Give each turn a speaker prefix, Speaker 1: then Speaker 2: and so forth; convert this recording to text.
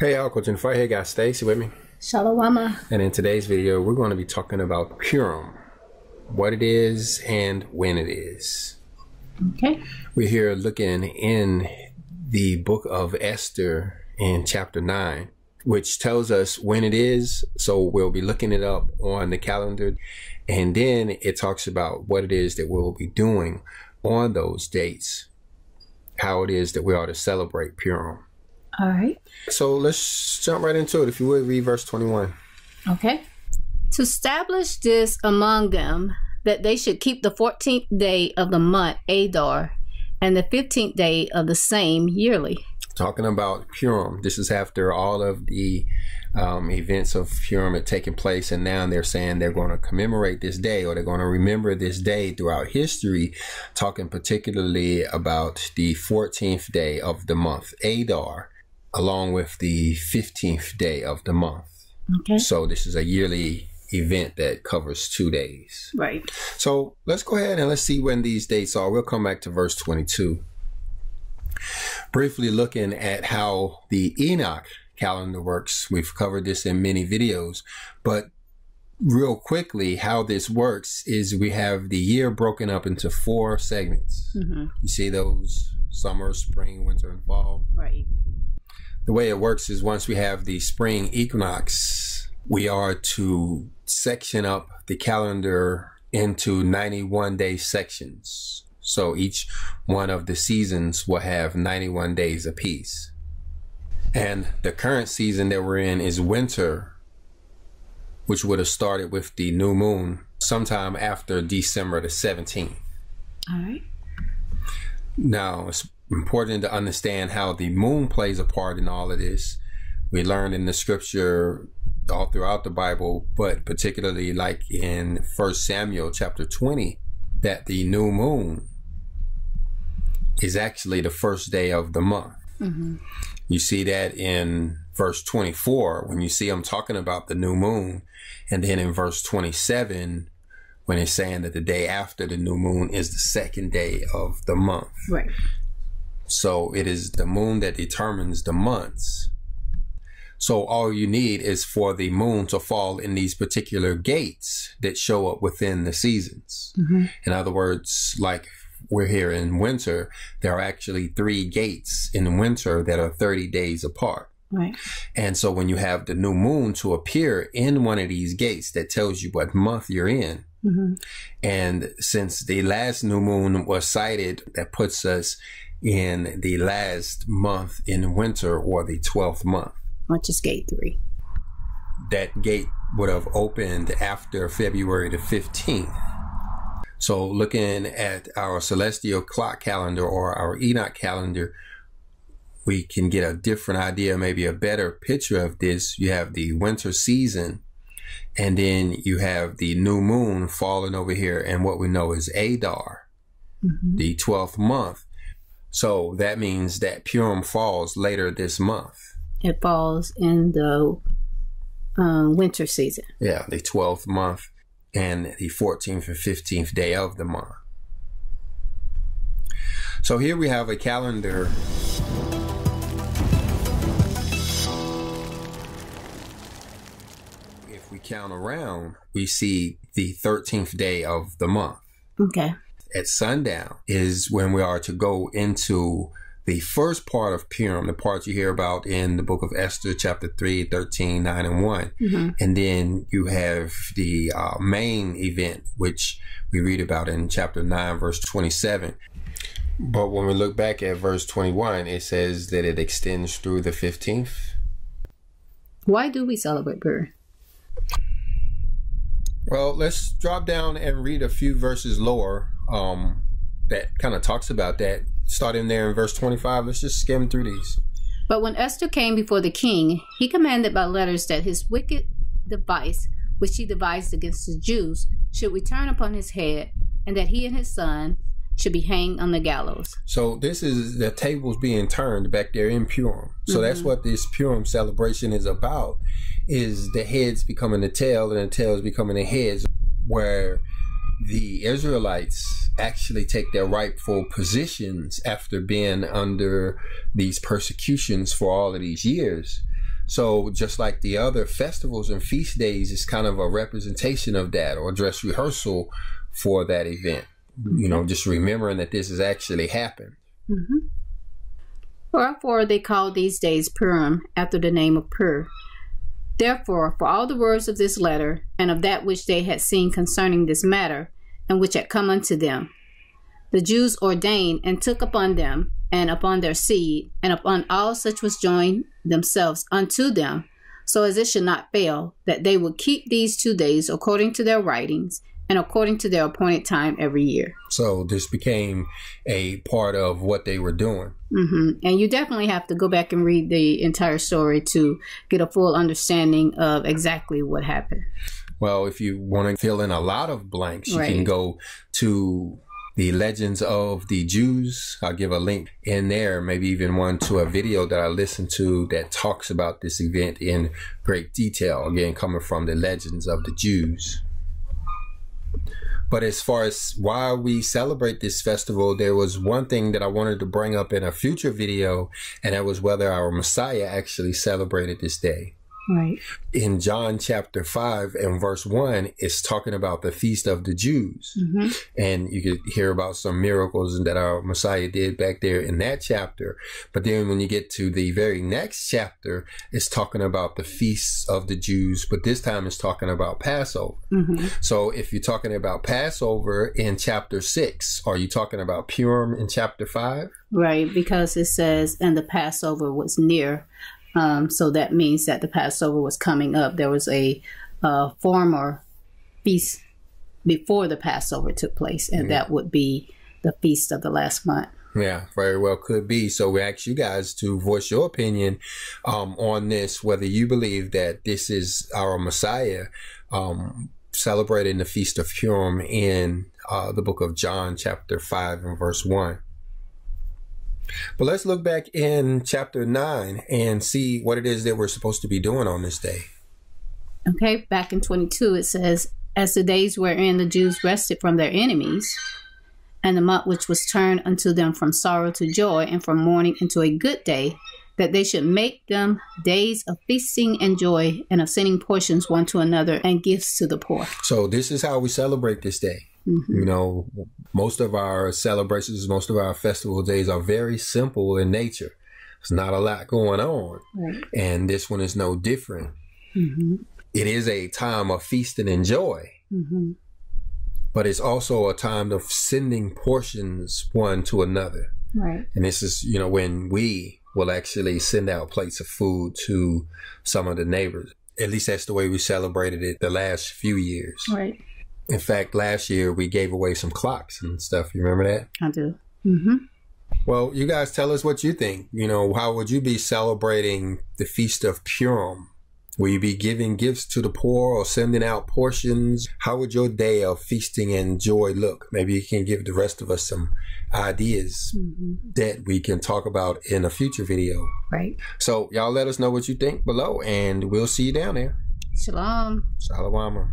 Speaker 1: Hey, y'all, Coach Fire. Hey, guys, Stacy with me.
Speaker 2: Shalawama.
Speaker 1: And in today's video, we're going to be talking about Purim, what it is and when it is.
Speaker 2: Okay.
Speaker 1: We're here looking in the book of Esther in chapter 9, which tells us when it is. So we'll be looking it up on the calendar. And then it talks about what it is that we'll be doing on those dates, how it is that we are to celebrate Purim.
Speaker 2: All right.
Speaker 1: So let's jump right into it. If you would, read verse 21.
Speaker 2: Okay. To establish this among them, that they should keep the 14th day of the month, Adar, and the 15th day of the same yearly.
Speaker 1: Talking about Purim. This is after all of the um, events of Purim had taken place, and now they're saying they're going to commemorate this day or they're going to remember this day throughout history, talking particularly about the 14th day of the month, Adar, along with the 15th day of the month.
Speaker 2: Okay.
Speaker 1: So this is a yearly event that covers two days.
Speaker 2: Right.
Speaker 1: So let's go ahead and let's see when these dates are. We'll come back to verse 22. Briefly looking at how the Enoch calendar works. We've covered this in many videos, but real quickly, how this works is we have the year broken up into four segments.
Speaker 2: Mm-hmm.
Speaker 1: You see those summer, spring, winter, and fall.
Speaker 2: Right.
Speaker 1: The way it works is once we have the spring equinox, we are to section up the calendar into 91 day sections. So each one of the seasons will have 91 days apiece. And the current season that we're in is winter, which would have started with the new moon sometime after December the 17th.
Speaker 2: All right.
Speaker 1: Now, it's important to understand how the moon plays a part in all of this. We learn in the scripture all throughout the Bible, but particularly like in First Samuel chapter 20, that the new moon is actually the first day of the month.
Speaker 2: Mm-hmm.
Speaker 1: You see that in verse 24 when you see them talking about the new moon, and then in verse 27 when it's saying that the day after the new moon is the second day of the month.
Speaker 2: Right.
Speaker 1: So it is the moon that determines the months. So all you need is for the moon to fall in these particular gates that show up within the seasons.
Speaker 2: Mm-hmm.
Speaker 1: In other words, like we're here in winter, there are actually three gates in winter that are 30 days apart.
Speaker 2: Right.
Speaker 1: And so when you have the new moon to appear in one of these gates that tells you what month you're in,
Speaker 2: Mm-hmm.
Speaker 1: and since the last new moon was sighted, that puts us in the last month in winter or the 12th month.
Speaker 2: Which is gate three.
Speaker 1: That gate would have opened after February the 15th. So looking at our celestial clock calendar or our Enoch calendar, we can get a different idea, maybe a better picture of this. You have the winter season and then you have the new moon falling over here and what we know is Adar,
Speaker 2: Mm-hmm.
Speaker 1: the 12th month. So that means that Purim falls later this month.
Speaker 2: It falls in the um, winter season.
Speaker 1: Yeah, the 12th month and the 14th and 15th day of the month. So here we have a calendar. If we count around, we see the 13th day of the month.
Speaker 2: Okay.
Speaker 1: At sundown is when we are to go into the first part of Purim, the part you hear about in the book of Esther, chapter 3, 13, 9, and 1.
Speaker 2: Mm-hmm.
Speaker 1: And then you have the uh, main event, which we read about in chapter 9, verse 27. But when we look back at verse 21, it says that it extends through the 15th.
Speaker 2: Why do we celebrate Purim?
Speaker 1: Well, let's drop down and read a few verses lower um, that kind of talks about that. Starting there in verse 25, let's just skim through these.
Speaker 2: But when Esther came before the king, he commanded by letters that his wicked device, which he devised against the Jews, should return upon his head, and that he and his son should be hanged on the gallows.
Speaker 1: So this is the tables being turned back there in Purim. So that's mm-hmm. what this Purim celebration is about: is the heads becoming the tail and the tails becoming the heads, where the Israelites actually take their rightful positions after being under these persecutions for all of these years. So just like the other festivals and feast days, it's kind of a representation of that or dress rehearsal for that event. You know, just remembering that this has actually happened.
Speaker 2: Mm-hmm. Wherefore they call these days Purim after the name of Pur. Therefore, for all the words of this letter, and of that which they had seen concerning this matter, and which had come unto them, the Jews ordained and took upon them, and upon their seed, and upon all such was joined themselves unto them, so as it should not fail, that they would keep these two days according to their writings, and according to their appointed time every year.
Speaker 1: So this became a part of what they were doing.
Speaker 2: hmm And you definitely have to go back and read the entire story to get a full understanding of exactly what happened.
Speaker 1: Well, if you want to fill in a lot of blanks, you can go to the Legends of the Jews. I'll give a link in there, maybe even one to a video that I listened to that talks about this event in great detail. Again, coming from the Legends of the Jews. But as far as why we celebrate this festival, there was one thing that I wanted to bring up in a future video, and that was whether our Messiah actually celebrated this day
Speaker 2: Right.
Speaker 1: in John chapter 5 and verse 1, it's talking about the feast of the Jews.
Speaker 2: hmm
Speaker 1: And you could hear about some miracles that our Messiah did back there in that chapter. But then when you get to the very next chapter, it's talking about the feasts of the Jews, but this time it's talking about Passover.
Speaker 2: hmm
Speaker 1: So if you're talking about Passover in chapter 6, are you talking about Purim in chapter 5?
Speaker 2: Right, because it says, and the Passover was near. Um, so that means that the Passover was coming up. There was a uh, former feast before the Passover took place, and that would be the feast of the last month.
Speaker 1: Yeah, very well could be. So we ask you guys to voice your opinion um, on this, whether you believe that this is our Messiah um, celebrating the Feast of Purim in uh, the book of John, chapter 5 and verse 1. But let's look back in chapter 9 and see what it is that we're supposed to be doing on this day.
Speaker 2: Okay, back in 22, it says, As the days wherein the Jews rested from their enemies, and the month which was turned unto them from sorrow to joy, and from mourning into a good day, that they should make them days of feasting and joy, and of sending portions one to another, and gifts to the poor.
Speaker 1: So this is how we celebrate this day. You know, most of our celebrations, most of our festival days are very simple in nature. There's not a lot going on.
Speaker 2: Right.
Speaker 1: And this one is no different.
Speaker 2: hmm
Speaker 1: It is a time of feasting and joy,
Speaker 2: hmm
Speaker 1: but it's also a time of sending portions one to another.
Speaker 2: Right.
Speaker 1: And this is, you know, when we will actually send out plates of food to some of the neighbors. At least that's the way we celebrated it the last few years.
Speaker 2: Right.
Speaker 1: In fact, last year we gave away some clocks and stuff. You remember that?
Speaker 2: I do. hmm
Speaker 1: Well, you guys tell us what you think. You know, how would you be celebrating the Feast of Purim? Will you be giving gifts to the poor or sending out portions? How would your day of feasting and joy look? Maybe you can give the rest of us some ideas
Speaker 2: hmm
Speaker 1: that we can talk about in a future video.
Speaker 2: Right.
Speaker 1: So, y'all let us know what you think below, and we'll see you down there.
Speaker 2: Shalom.
Speaker 1: Salawama.